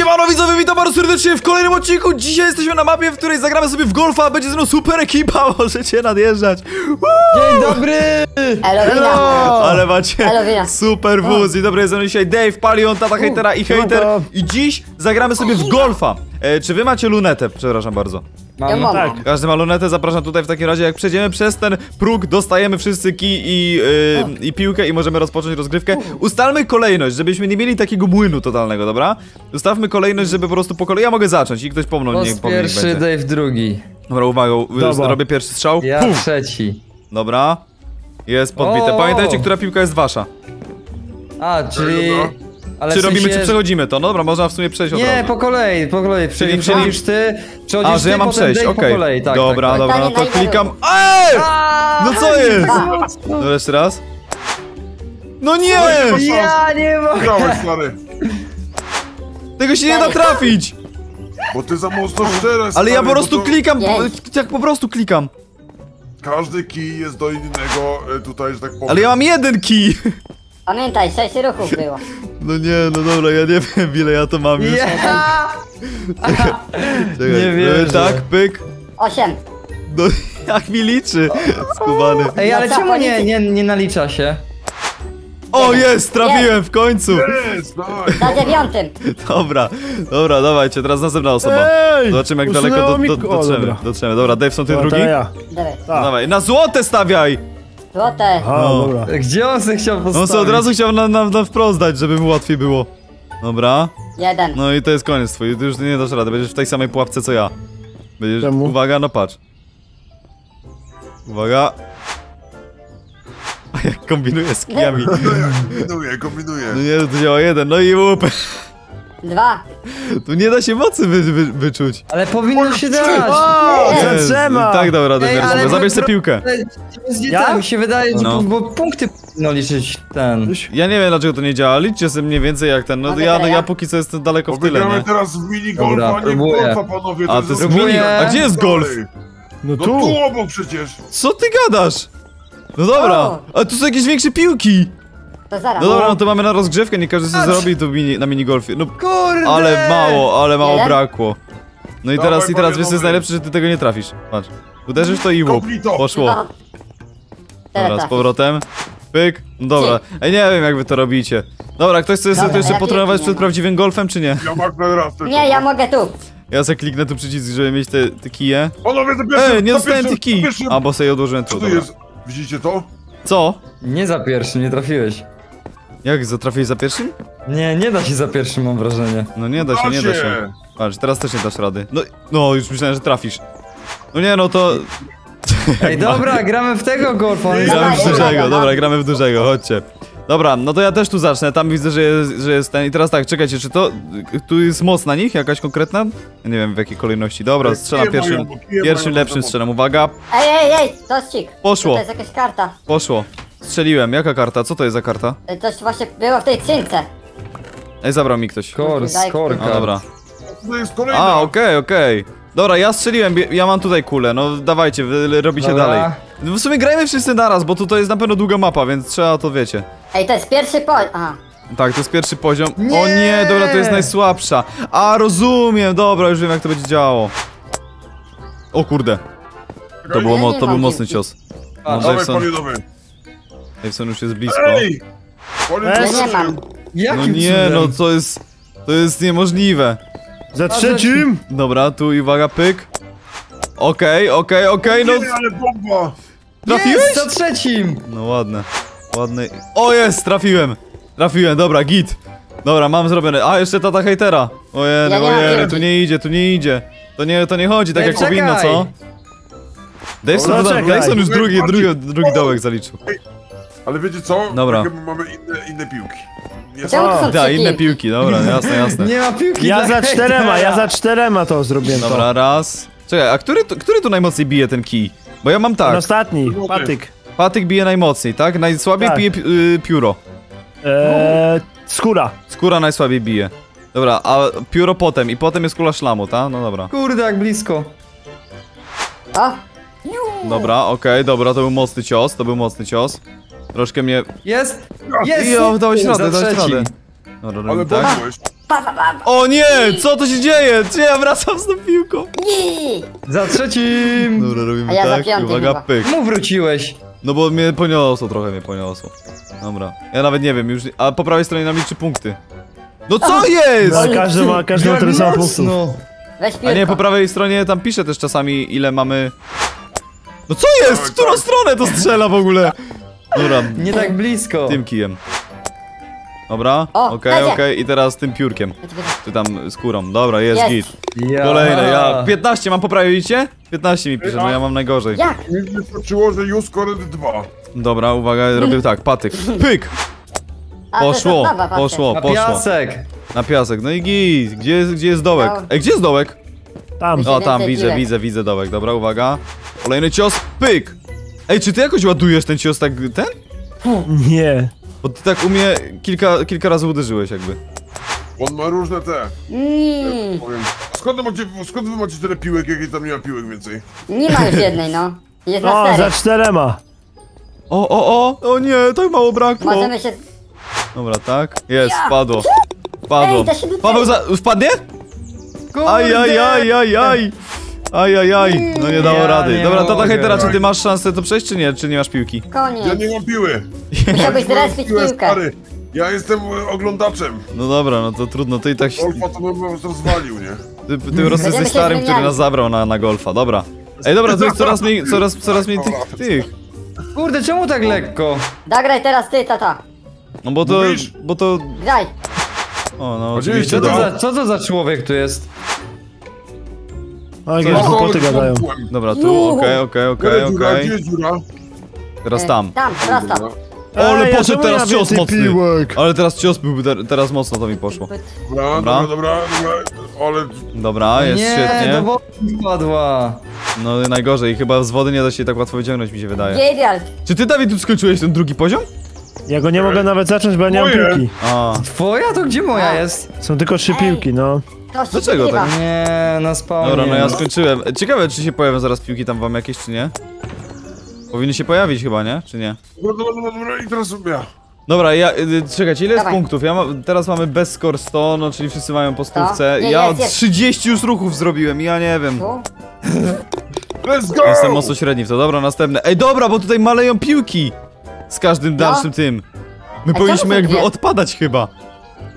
Siemano widzowie, witam bardzo serdecznie w kolejnym odcinku. Dzisiaj jesteśmy na mapie, w której zagramy sobie w golfa, a będzie ze mną super ekipa, możecie nadjeżdżać. Woo! Dzień dobry! Elowina. Ale macie Elowina. super wóz. I dobry, jest ze mną dzisiaj Dave, Palion, Tata Hejtera i Hejter. siemanko. I dziś zagramy sobie w golfa. E, czy wy macie lunetę? Przepraszam bardzo. Ja Mam, mam. tak. Każdy ma lunetę, zapraszam tutaj w takim razie. Jak przejdziemy przez ten próg, dostajemy wszyscy kij i, yy, i piłkę i możemy rozpocząć rozgrywkę. Ustalmy kolejność, żebyśmy nie mieli takiego młynu totalnego, dobra? Ustawmy kolejność, żeby po prostu po kolei. Ja mogę zacząć i ktoś nie pomnie niech pierwszy, będzie. Dave drugi. Dobra, uwaga, Dobra. robię pierwszy strzał. Ja Pum. trzeci. Dobra. Jest podbite. O! Pamiętajcie, która piłka jest wasza. A, czyli... Ale czy w robimy, sensie... czy przechodzimy to? No dobra, można w sumie przejść od Nie, razu. po kolei, po kolei. Czyli, czyli- przechodzisz ty, przechodzisz A, ty, że ja mam przejść, okej. po kolei, tak, Dobra, tak, tak. dobra, no to klikam. Ej! No co jest? Dobra, jeszcze raz. No nie! Ja nie mogę! Grałeś, stary, Tego się nie da trafić! bo ty za mocno szczere, Ale ja po prostu to klikam, Nie. jak po prostu klikam. Każdy kij jest do innego e, tutaj, że tak powiem. Ale ja mam jeden kij. Pamiętaj, sześć ruchów było. No nie, no dobra, ja nie wiem ile ja to mam już. Ja! Czekaj, Nie wierzę. Tak, pyk. Osiem. No jak mi liczy. Skubany. Ej, ale No czemu nie, nie, nie nalicza się? O jest, trafiłem w końcu. Jest, nice. Za dziewiątym. Dobra, dobra, dawajcie, teraz następna osoba. Ej! Zobaczymy jak daleko do, do, o, dotrzemy. dobra. Dotrzemy. Dobra, Dave, są ty No, drugi? Dawaj. Tak. Dawaj, na złote stawiaj! Złote. A, No. dobra. Gdzie on se chciał No postawić? co, od razu chciał na, na, na wprost dać, żeby mu łatwiej było. Dobra, Jeden. no i to jest koniec twój, ty już nie dasz rady, będziesz w tej samej pułapce co ja. Będziesz, Czemu? uwaga, no patrz. Uwaga. A jak kombinuję z kijami. No ja kombinuję, kombinuję. No nie, to działa jeden, no i łup. Dwa. Tu nie da się mocy wy, wy, wyczuć. Ale powinno się dać! O, Nie! Tak, dobra, Ej, dobra, ale zabierz sobie piłkę. Z Ja? ja? mi się wydaje, że No. bo punkty no liczyć ten. Ja nie wiem dlaczego to nie działa, liczcie sobie mniej więcej jak ten, no ja, no, ja póki co jestem daleko w tyle, nie? teraz w minigolfa, Dobra, a nie próbuję. golfa, panowie. A, jest to jest mini, a gdzie jest golf? No No tu! tu obok przecież. Co ty gadasz? No dobra, O. a tu są jakieś większe piłki. To zaraz. No dobra, no to mamy na rozgrzewkę, nie każdy sobie zrobi tu mini, na minigolfie. No Kurde! ale mało, ale mało Jeden? brakło. No i Dawaj, teraz, i teraz wiesz co jest najlepsze, że ty tego nie trafisz. Patrz. Uderzysz to i łup. Kopnij to. Poszło. No. Dobra, Teraz z powrotem. Pyk. No dobra. Ej, nie wiem jak wy to robicie. Dobra, ktoś chce sobie Dobra, tu jeszcze ja potrenować piłki przed nie prawdziwym golfem, czy nie? Ja mam ten raz tylko. Nie, ja mogę tu. Ja sobie kliknę tu przycisk, żeby mieć te, te kije. Panowie, za pierwszym, Ej, nie za dostałem pierwszym, tych kij. pierwszym. A, bo sobie odłożyłem Co tu, tu dobra. jest? Widzicie to? Co? Nie za pierwszym, nie trafiłeś. Jak, zatrafiłeś za pierwszym? Nie, nie da się za pierwszym, mam wrażenie. No nie da się, nie da się. Patrz, teraz też nie dasz rady. No, no już myślałem, że trafisz. No nie, no to... Ej, dobra, gramy w tego golfa. Gramy w dużego, dobra, gramy w dużego, chodźcie. Dobra, no to ja też tu zacznę, tam widzę, że jest, że jest ten... I teraz tak, czekajcie, czy to... Tu jest moc na nich, jakaś konkretna? Ja nie wiem w jakiej kolejności. Dobra, strzelam pierwszym, pierwszym lepszym strzelam. Uwaga, Ej, ej, ej, to jest cik. Poszło. To jest jakaś karta. poszło. Strzeliłem, jaka karta? Co to jest za karta? Y, Coś właśnie było w tej cynce. Ej, zabrał mi ktoś. Kor, A, skorka. dobra. To jest kolejna. A, okej, okej. Dobra, ja strzeliłem, ja mam tutaj kulę, no dawajcie, wy robicie Dobra. dalej. W sumie grajmy wszyscy naraz, bo tutaj jest na pewno długa mapa, więc trzeba to wiecie. Ej, to jest pierwszy po... Aha. Tak, to jest pierwszy poziom. O Nie! nie, dobra, to jest najsłabsza. A, rozumiem, dobra, już wiem jak to będzie działało. O kurde, to, było, mo- to był mocny cios. No, Dawaj, Daveson już jest blisko. Ej! Ej, Ja nie mam. No Jakim nie, cudem? no to jest, to jest niemożliwe. Za trzecim! Dobra, tu i uwaga, pyk. Okej, okej, okej, no Nie, ale bomba! trafiłeś? Jest, za trzecim! No ładne, ładny. O jest, trafiłem. Trafiłem, dobra, git. Dobra, mam zrobione. A, jeszcze tata hejtera. Ojej, Ja ojej, piłki. tu nie idzie, tu nie idzie. To nie, to nie chodzi tak Ej, jak powinno, czekaj. co? Daveson, No no. Daveson już drugi, drugi, drugi dołek zaliczył. Ale wiecie co? Dobra. My mamy inne, inne piłki. Nie Czemu to są Da, inne piłki? dobra, jasne, jasne. Nie ma piłki Ja za czterema, ja za czterema to zrobiłem Dobra, to. raz. Czekaj, a który, tu- który tu najmocniej bije ten kij? Bo ja mam Ten tak, ostatni, patyk. patyk bije najmocniej, tak? Najsłabiej Tak. bije pi y, pióro. Eee, skóra. Skóra najsłabiej bije. Dobra, a pióro potem i potem jest kula szlamu, tak? No dobra. Kurde, jak blisko. O, Dobra, okej, dobra, to był mocny cios, to był mocny cios. Troszkę mnie... Jest! Jest! Jo, dałeś radę, dałeś radę. Dobra, Ale robimy tak. Pa, pa, pa. O nie, co to się dzieje? Czy ja wracam z tą piłką? Nie. Za trzecim! Dobra, robimy A ja za tak, piątym uwaga, chyba. pyk. Mu wróciłeś. No bo mnie poniosło, trochę mnie poniosło. Dobra, ja nawet nie wiem już, a po prawej stronie nam liczy punkty. No co jest? No, każdy ma, każdy ma tyle samo punktów. Weź A nie, po prawej stronie tam pisze też czasami ile mamy... No co jest? W którą stronę to strzela w ogóle? Dobra, Nie tak blisko. tym kijem. Dobra, O, okej, będzie. okej, i teraz tym piórkiem. Czy tam skórą. Dobra, jest, Jest. git. Ja. Kolejne, ja... 15 mam poprawić, widzicie? 15 mi pisze, no ja mam najgorzej. Jak? Mi wyskoczyło, że You scored 2. Dobra, uwaga, robię tak, patyk. Pyk! Poszło, patrzcie. poszło, Na poszło. piasek. Na piasek, no i git. Gdzie jest, gdzie jest dołek? Ej, gdzie jest dołek? Tam. O, tam, widzę, widzę, widzę dołek. Dobra, uwaga. Kolejny cios, pyk! Ej, czy ty jakoś ładujesz ten cios tak, ten? Nie. Bo ty tak u mnie kilka, kilka razy uderzyłeś jakby. On ma różne te. Mm, Powiem. Skąd, wy macie, skąd wy macie tyle piłek, jak tam nie ma piłek więcej? nie ma już jednej, no. Jest na O, cztery. za czterema. O, o, o! O nie, tak mało brakło. Możemy się... Dobra, tak. Jest, Ja. wpadło. Wpadło. Ej, to się tutaj- Paweł za... wpadnie? Kurde. Aj, aj, aj, aj, aj. Aj, aj, aj. No nie dało Ja rady. nie Dobra, tata mogę. hejtera, czy ty masz szansę to przejść, czy nie? Czy nie masz piłki? Koniec. Ja nie mam piły. Musiałbyś zrespić piłę, piłkę. stary. Ja jestem e, oglądaczem. No dobra, no to trudno, ty i tak się... Golfa to bym rozwalił, nie? Ty, ty po prostu jesteś się starym, który nas zabrał na, na golfa, dobra. Ej, dobra, to jest coraz mniej, coraz, coraz mniej tych, tych. Kurde, czemu tak lekko? Zagraj teraz ty, tata. No bo to, Mówisz? bo to... Graj. O, no Oczywiście, oczywiście Co to, to... za, co to za człowiek tu jest? O, jakieś głupoty gadają. Dobra, tu, okej, okej, okej, Gdzie okej. jest dziura? Teraz E, tam. Tam, teraz tam. Dobra, O, ale Ej, a poszedł czemu ja teraz cios więcej mocny. piłek? Ale teraz cios był, ter- teraz mocno to mi poszło. dobra, Dobra. dobra, dobra, ale... Dobra, jest nie, świetnie. do wody spadła. No najgorzej, chyba z wody nie da się tak łatwo wyciągnąć, mi się wydaje. Gejdial. Czy ty, Dawid, tu skończyłeś ten drugi poziom? Ja go nie mogę nawet zacząć, bo ja nie mam Moje. piłki. A, Twoja? To gdzie moja jest? Są tylko trzy Ej. piłki, no. To się Dlaczego tak? Nie, na spawnie. dobra, no ja skończyłem. Ciekawe, czy się pojawią zaraz piłki tam wam jakieś, czy nie? Powinny się pojawić chyba, nie? Czy nie? Dobra, dobra, dobra, i teraz ja. Dobra, ja, y, czekajcie, ile jest Dawaj. punktów? Ja mam, teraz mamy bez score 100, no czyli wszyscy mają po stówce. Nie, ja jest, jest. 30 już ruchów zrobiłem, ja nie wiem. Tu? Let's go! Jestem mocno średni w to, dobra, następne. Ej, dobra, bo tutaj maleją piłki! Z każdym dalszym tym. My powinniśmy jakby odpadać chyba.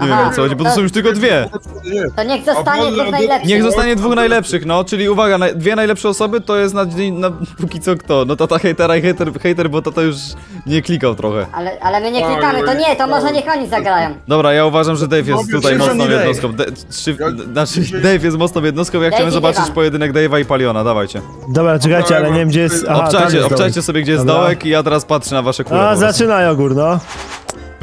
Nie Aha. wiem o co chodzi, bo to są już tylko dwie. To niech zostanie dwóch najlepszych. Niech zostanie dwóch najlepszych, no, czyli uwaga, naj, dwie najlepsze osoby to jest na dzień, na póki co kto? No tata hejtera i hater, hater, bo tata już nie klikał trochę. Ale, ale my nie klikamy, to nie, to może niech oni zagrają. Dobra, ja uważam, że Dave jest tutaj mocną jednostką. De, trzy, znaczy, Dave jest mocną jednostką, ja chciałem zobaczyć pojedynek Dave'a i Paliona, dawajcie. Dobra, czekajcie, ale nie wiem gdzie jest... Aha, obczajcie, jest obczajcie sobie gdzie jest dołek i ja teraz patrzę na wasze kule. A, po prostu.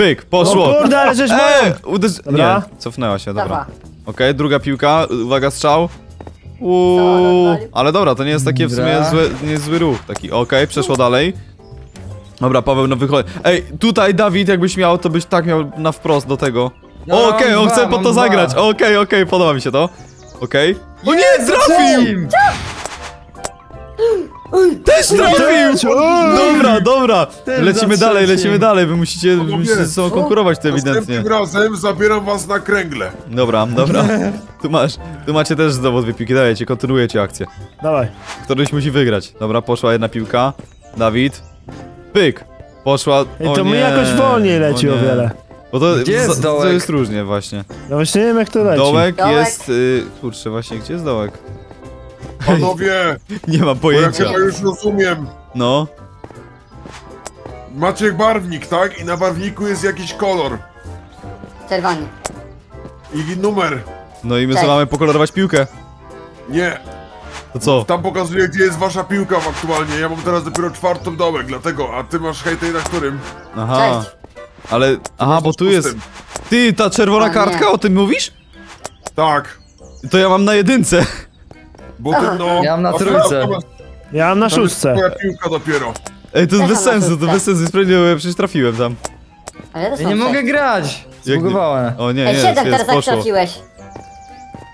Pyk, poszło. O kurde, ale żeś Eee, mają! uderz... Dobra. Nie, cofnęła się, dobra. Okej, druga piłka, uwaga, strzał. Uuu, ale dobra, to nie jest takie w sumie zły, nie zły ruch taki. Okej, przeszło dalej. Dobra, Paweł, no wychodzi. Ej, tutaj Dawid, jakbyś miał, to byś tak miał na wprost do tego. Okej, on dwa, chce po to dwa. zagrać. Okej, okej, podoba mi się to. Okej. O nie, trafił! Też trafił! Dobra, dobra. Lecimy dalej, lecimy dalej. Wy musicie, wy musicie ze sobą konkurować tu ewidentnie. Następnym razem zabieram was na kręgle. Dobra, dobra. Tu masz, tu macie też znowu dwie piłki, dajecie, kontynuujecie akcję. Dawaj. Któryś musi wygrać. Dobra, poszła jedna piłka. Dawid. Pyk. Poszła. Ej, o to my nie, jakoś wolniej leci o nie. wiele. Bo to, Gdzie jest to dołek? jest różnie właśnie. No właśnie nie wiem jak to leci. Dołek, Dołek. jest. Y, kurczę, właśnie, gdzie jest dołek? Panowie, Nie mam bo ja pojęcia. chyba już rozumiem. No. Macie barwnik, tak? I na barwniku jest jakiś kolor. Czerwony. I numer. No i my Cześć. sobie mamy pokolorować piłkę. Nie, To co? tam pokazuje gdzie jest wasza piłka aktualnie. Ja mam teraz dopiero czwartą dołek, dlatego, a ty masz hejtej na którym? Aha. Cześć. Ale. Aha, bo tu jest. Ty, ta czerwona O kartka, o tym mówisz? Tak. To ja mam na jedynce. Bo ty no... Ja mam na trójce. tam- Ja mam na tam jest szóstce. Twoja piłka dopiero. Ej, to jest bez sensu, to bez sensu, sprawiedliwe, przecież trafiłem tam. Ale ja też Ja nie mogę grać. Jak nie- Zbugowałem. O nie, Ej, jest, siedem jest, teraz poszło. trafiłeś.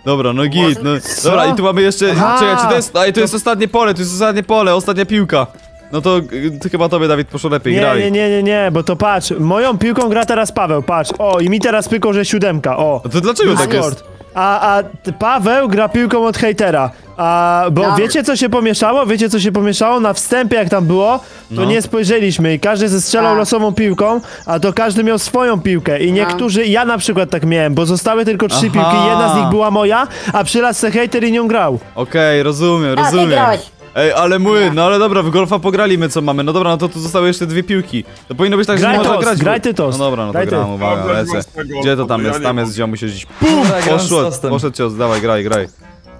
Dobra, no git, no. Dobra, i tu mamy jeszcze. Aha. Czekaj, czy to jest. A i to jest ostatnie pole, to jest ostatnie pole, ostatnia piłka. No to y, ty chyba tobie, Dawid, poszło lepiej, Nie, graj. nie, nie, nie, nie, bo to patrz, moją piłką gra teraz Paweł, patrz, o, i mi teraz pykło, że siódemka, o. No to dlaczego tak jest? A, a Paweł gra piłką od hejtera. A, bo No. wiecie co się pomieszało? Wiecie co się pomieszało? Na wstępie jak tam było, to No. nie spojrzeliśmy i każdy zestrzelał A. losową piłką, a to każdy miał swoją piłkę i niektórzy, ja na przykład tak miałem, bo zostały tylko trzy Aha. piłki, jedna z nich była moja, a przylazł se hejter i nią grał. Okej, rozumiem, A, ty rozumiem. grałeś. Ej, ale mły, no ale dobra, w golfa pograliśmy co mamy. No dobra, no to tu zostały jeszcze dwie piłki. To powinno być tak, że Graj nie można grać. graj ty tost. No dobra, no to Graj ty. gram, uwaga, Dobra, lecę. Gdzie to tam jest? Tam jest, gdzie musisz iść. Dobra, gram z Poszło, poszedł cios, dawaj, graj, graj.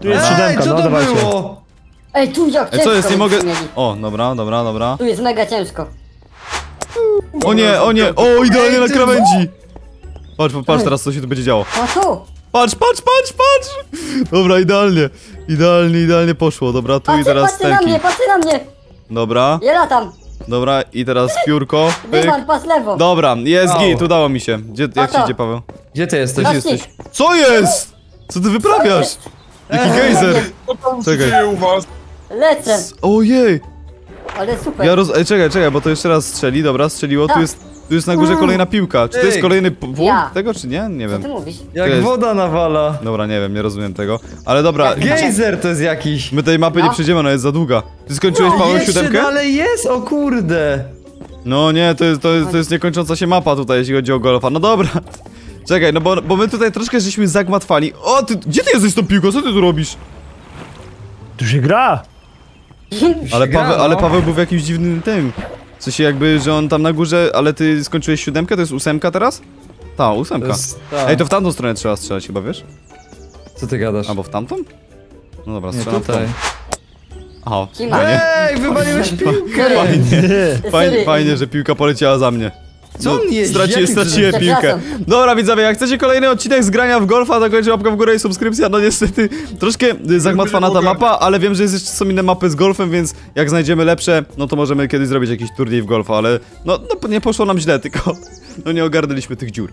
Tu jest Ej, siódemka, no to dawajcie. było? Ej, tu jak Ej, co jest, nie ciężko mogę... O, dobra, dobra, dobra. Tu jest mega ciężko. O nie, o nie, o, idealnie na krawędzi. Patrz, patrz teraz co się tu będzie działo. Tu! Patrz, patrz, patrz, patrz! Dobra, idealnie. Idealnie, idealnie poszło. Dobra, tu i Patrzcie, teraz patrzcie na stęki. mnie, patrzcie na mnie! Dobra, Ja latam! dobra, i teraz piórko. Pyk. Dywan, pas lewo! Dobra, jest Au. git, udało mi się. Gdzie, jak ci Oto. idzie, Paweł? Gdzie ty jesteś? Nocnik. Co jest? Co ty wyprawiasz? Jaki gejzer? Co tam się Czekaj. dzieje u was? Lecę! Ojej! Ale super! Ja roz... Ej, czekaj, czekaj, bo to jeszcze raz strzeli, dobra, strzeliło, tu Tak. jest, tu jest na górze kolejna piłka. Czy to jest kolejny p- włącz Ja. tego, czy nie? Nie Co wiem. ty mówisz? Jak jest- woda nawala. Dobra, nie wiem, nie rozumiem tego. Ale dobra, Gejzer to jest jakiś. my tej mapy nie No. przejdziemy, ona jest za długa. Ty skończyłeś No, Paweł jeszcze siódemkę? dalej jest, o kurde. No nie, to jest, to, jest, to jest niekończąca się mapa tutaj, jeśli chodzi o golfa. No dobra. Czekaj, no bo, bo my tutaj troszkę żeśmy zagmatwali. O, ty, gdzie ty jesteś z tą piłką? Co ty tu robisz? Tu się gra. Ale Paweł, no. ale Paweł był w jakimś dziwnym tym. W sensie jakby, że on tam na górze, ale ty skończyłeś siódemkę, to jest ósemka teraz? Ta, ósemka. To jest, tak. Ej, to w tamtą stronę trzeba strzelać chyba, wiesz? Co ty gadasz? Albo w tamtą? No dobra, Nie, strzelam w tą. tutaj. Aha. Ej, wywaliłeś piłkę! Fajnie, fajnie, że piłka poleciała za mnie. Co on jeździ? Straci, Jakim straciłem piłkę. Dobra widzowie, jak chcecie kolejny odcinek z grania w golfa, to kończę łapkę w górę i subskrypcja. No niestety troszkę y, zagmatwana ta mapa, ale wiem, że jest jeszcze są inne mapy z golfem, więc jak znajdziemy lepsze, no to możemy kiedyś zrobić jakiś turniej w golfa, ale no, no nie poszło nam źle, tylko no nie ogarnęliśmy tych dziur.